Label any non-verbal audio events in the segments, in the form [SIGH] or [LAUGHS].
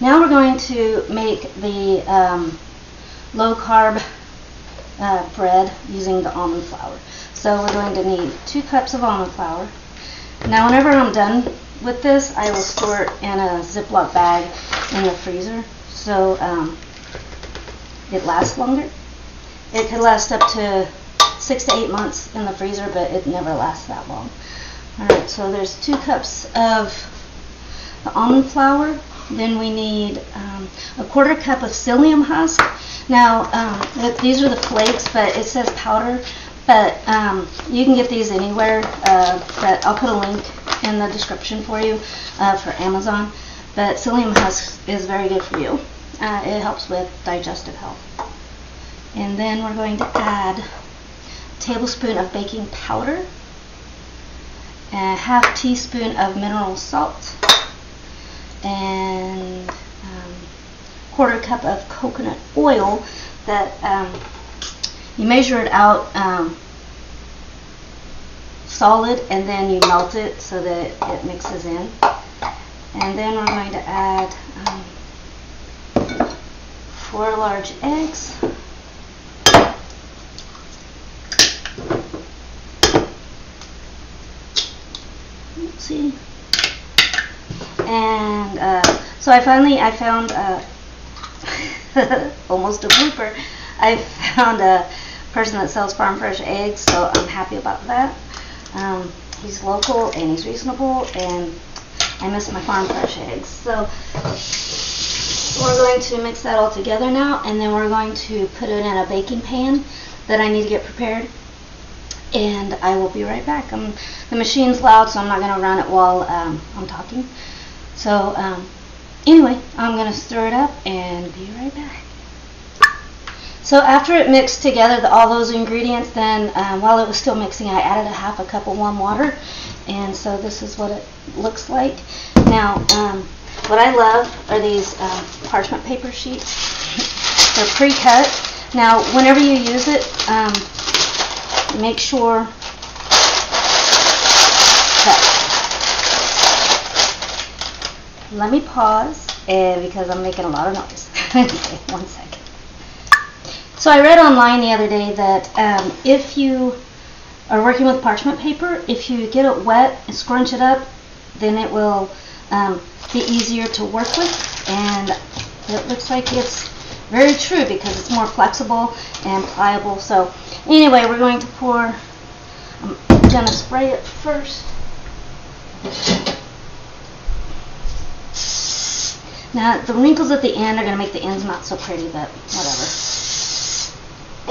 Now we're going to make the um, low carb uh, bread using the almond flour. So we're going to need two cups of almond flour. Now whenever I'm done with this, I will store it in a Ziploc bag in the freezer so um, it lasts longer. It could last up to six to eight months in the freezer, but it never lasts that long. All right, so there's two cups of the almond flour. Then we need um, a quarter cup of psyllium husk. Now, um, th- these are the flakes, but it says powder. But um, you can get these anywhere. Uh, but I'll put a link in the description for you uh, for Amazon. But psyllium husk is very good for you. Uh, it helps with digestive health. And then we're going to add a tablespoon of baking powder, and a half teaspoon of mineral salt, and um, quarter cup of coconut oil that um, you measure it out um, solid and then you melt it so that it mixes in. And then we're going to add um, four large eggs. And uh, so I finally I found uh, [LAUGHS] almost a blooper. I found a person that sells farm fresh eggs, so I'm happy about that. Um, he's local and he's reasonable, and I miss my farm fresh eggs. So we're going to mix that all together now, and then we're going to put it in a baking pan that I need to get prepared. And I will be right back. Um, the machine's loud, so I'm not going to run it while um, I'm talking. So um, anyway, I'm going to stir it up and be right back. So after it mixed together the, all those ingredients, then um, while it was still mixing, I added a half a cup of warm water, and so this is what it looks like. Now, um, what I love are these um, parchment paper sheets. They're pre-cut. Now, whenever you use it, um, make sure that. Let me pause uh, because I'm making a lot of noise. [LAUGHS] okay, one second. So I read online the other day that um, if you are working with parchment paper, if you get it wet and scrunch it up, then it will um, be easier to work with. And it looks like it's very true because it's more flexible and pliable. So anyway, we're going to pour, I'm going to spray it first. Now the wrinkles at the end are going to make the ends not so pretty, but whatever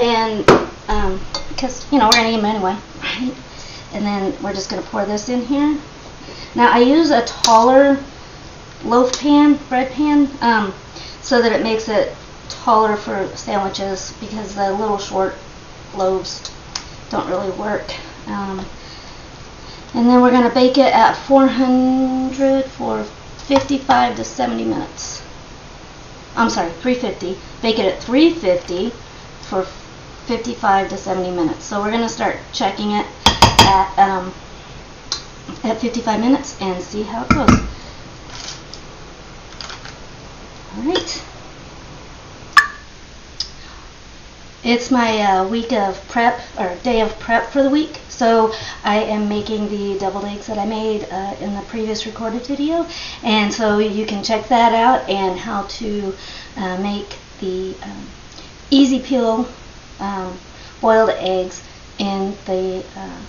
and um, because you know we're gonna eat them anyway, right? And then we're just gonna pour this in here. Now I use a taller loaf pan, bread pan, um, so that it makes it taller for sandwiches because the little short loaves don't really work. Um, and then we're gonna bake it at 400 for 55 to 70 minutes. I'm sorry, 350. Bake it at 350 for 55 to 70 minutes. So we're going to start checking it at, um, at 55 minutes and see how it goes. Alright. It's my uh, week of prep, or day of prep for the week. So I am making the deviled eggs that I made uh, in the previous recorded video. And so you can check that out and how to uh, make the um, easy peel um, boiled eggs in the uh,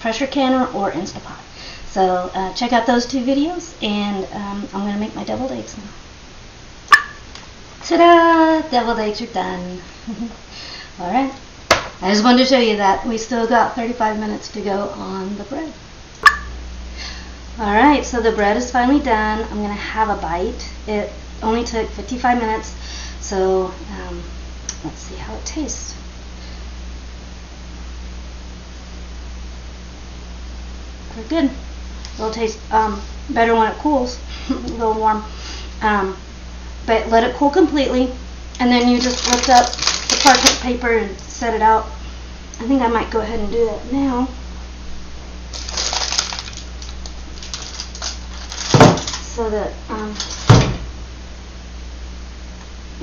pressure canner or Instapot. So uh, check out those two videos and um, I'm going to make my deviled eggs now. Ta-da! Deviled eggs are done. [LAUGHS] Alright. I just wanted to show you that. We still got 35 minutes to go on the bread. Alright, so the bread is finally done. I'm going to have a bite. It only took 55 minutes, so um, let's see how it tastes. They're good. It'll taste um, better when it cools, [LAUGHS] a little warm. Um, but let it cool completely, and then you just lift up the parchment paper and set it out. I think I might go ahead and do that now. So that um,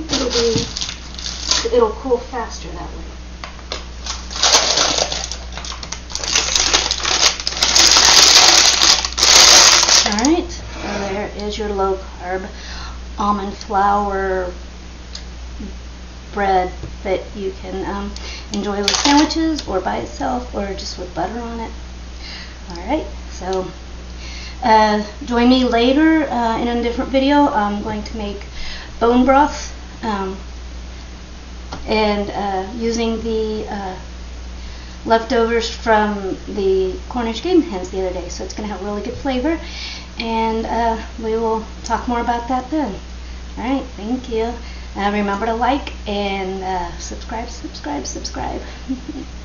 it'll be, it'll cool faster that way. Alright, so there is your low carb almond flour bread that you can um, enjoy with sandwiches or by itself or just with butter on it. Alright, so uh, join me later uh, in a different video. I'm going to make bone broth um, and uh, using the uh, leftovers from the Cornish game hens the other day. So it's going to have really good flavor and uh, we will talk more about that then. Alright, thank you. Uh, remember to like and uh, subscribe, subscribe, subscribe. [LAUGHS]